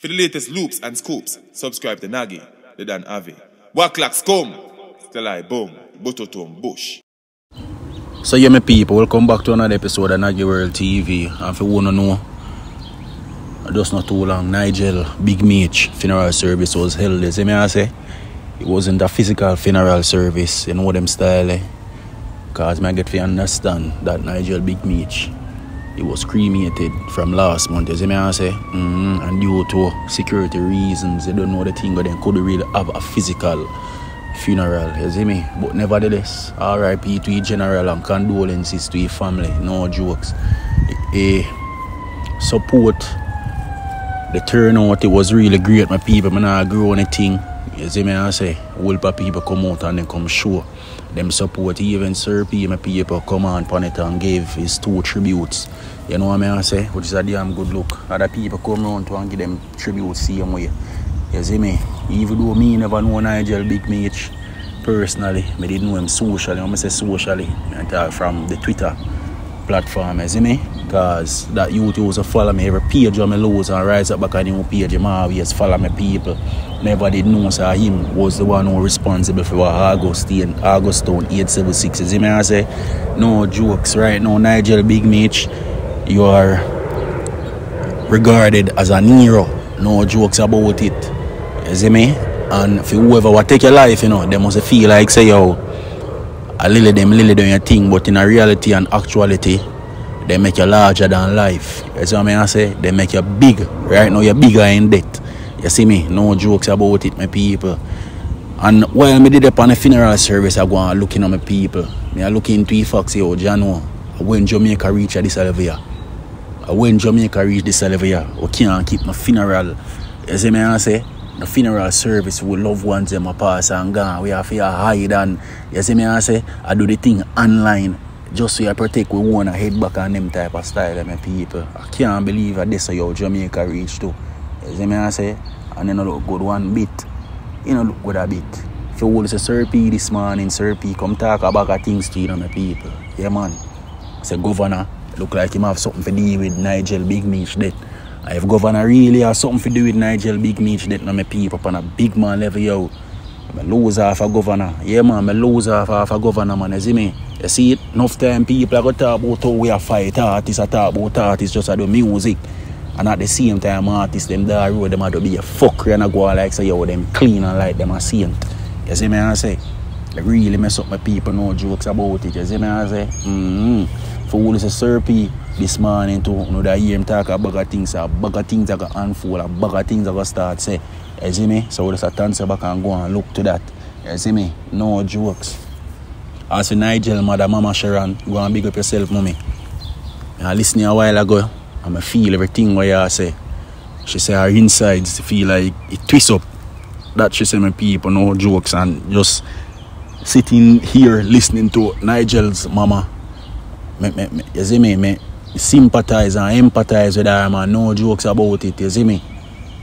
For the latest loops and scoops, subscribe to Naggy, the Dan Avi. Waklak scum, still I boom, butotum bush. So yeah, my people, welcome back to another episode of Naggy World TV. And if you wanna know, just not too long, Nigel Big Meech funeral service was held. You see me I say? It wasn't a physical funeral service, you know them style eh? Cause I get to understand that Nigel Big Meech he was cremated from last month, you see me I say? Mm-hmm. And due to security reasons, they don't know the thing, but they could really have a physical funeral, you see me? But nevertheless, RIP to his general and condolences to your family, no jokes. Eh, support the turnout it was really great my people, man I grow anything. You see me I say, whole of people come out and then come show them support even Sir P my people come on upon it and gave his two tributes. You know what I say? Which is a damn good look. Other people come around to and give them tributes same way. You see me? Even though me never know Nigel Big Meech personally, I didn't know him socially. I'm say socially. I from the Twitter platform, you see me? Because that youth used to follow me every page on my lose and rise up back on new page. Him always follow my people. Never did know so him was the one who responsible for Augustine, August Town 876. You see me? I say, no jokes right now. Nigel Big Meech, you are regarded as a hero. No jokes about it. You see me? And for whoever will take your life, you know, they must feel like say, yo, a lily them lily doing your thing, but in a reality and actuality, they make you larger than life. You see what I mean? I say they make you big. Right now you're bigger in debt. You see me? No jokes about it, my people. And while me did up on a funeral service, I go and looking at my people. Me I look into the facts here, oh, Jano. Oh. When Jamaica reach this level here. When Jamaica reach this level here, we can't keep my funeral. You see me? I say the funeral service with loved ones them a pass and gone. We have to hide and you see me I say I do the thing online just so I protect we wanna head back on them type of style of my people. I can't believe that this is how Jamaica reach too. You see me I say and then look good one bit. You know look good a bit. If you hold say Sir P this morning, Sir P come talk about things to eh, you know my people. Yeah man. Say governor look like him have something to do with Nigel Big Meech death. If governor really has something to do with Nigel Big Meech, that no my people on a big man level, yo. I lose half a governor. Yeah, man, I lose half, half a governor, man. You see me? You see it? Enough time people are going to talk about how we are fight artists, I talk about artists just do music. And at the same time, artists, them there road, them have to be a fucker and I go like say, yo, them clean and like them a saint. You see me? I say, I really mess up my people, no jokes about it. You see me? I say, mm-hmm. For all this Sir P this morning to you know that hear him talk about things, a of things that go unfold, a of things that go start say. You see me? So just a turn back and go and look to that. You see me? No jokes. As for Nigel, mother, mama Sharon, go and big up yourself, mommy. I listened a while ago and I feel everything what you say. She say her insides feel like it twists up. That she say my people, no jokes and just sitting here listening to Nigel's mama. Me, me, me, you see me? me sympathize and empathize with her man, no jokes about it, you see me?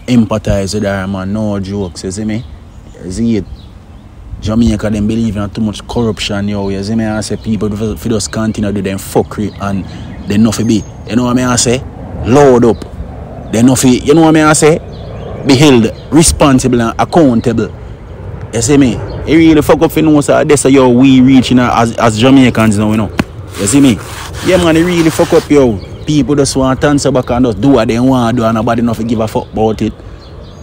Empathize with her man, no jokes, you see me? You see it? Jamaica them believe in too much corruption, yo, you see me? I say people if you just continue to do them fuckery and they not be, you know what I mean? I say? Load up. They not you know what I mean? I say? Be held responsible and accountable. You see me? It really fuck up for know so that's how we reaching as, as Jamaicans now, you know. You see me? Yeah, man, it really fuck up, yo. People just want to answer back and just do what they want to do and nobody not give a fuck about it.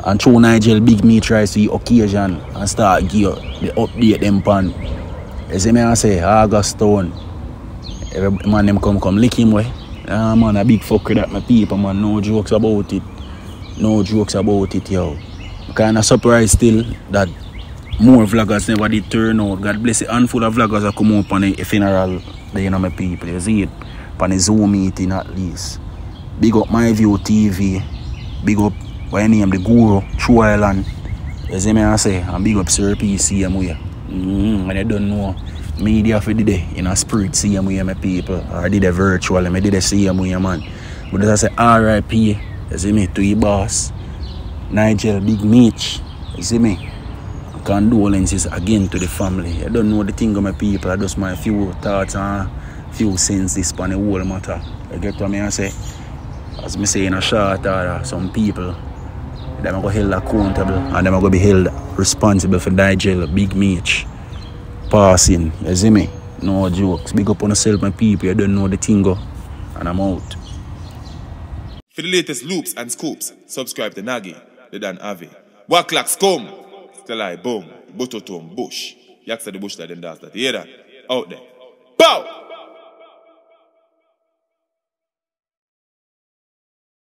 And through Nigel Big Me tries to occasion and start give the update them pan. You see me I say, August Town. Every man them come come lick him way. Ah man, a big fuck with that my people man, no jokes about it. No jokes about it, yo. Kinda surprised still that more vloggers never did turn out. God bless it. Handful of vloggers that come up on a funeral you know my people, you see it? On a Zoom meeting at least. Big up My View TV. Big up I name the Guru, True Island. You see me I say? And big up Sir P same way. Mm-hmm. And I don't know. Media for the day in a spirit same way my people. Or did a virtual I did a same way man. But as I say RIP, you see me, to your boss. Nigel Big Meech. You see me? condolences again to the family. I don't know the thing of my people, I just my few thoughts and few senses on the whole matter. You get what I say? As me say in a short order, some people them are going to held accountable and them are going to be held responsible for Nigel, Big Mitch, passing. You see me? No jokes. Big up on yourself, my people. You don't know the thing. And I'm out. For the latest loops and scoops, subscribe to Nagi, the Dan Ave. clocks come? Still I boom, butotom bush. Yaksa the bush that then does that. You hear that? Out there. Bow!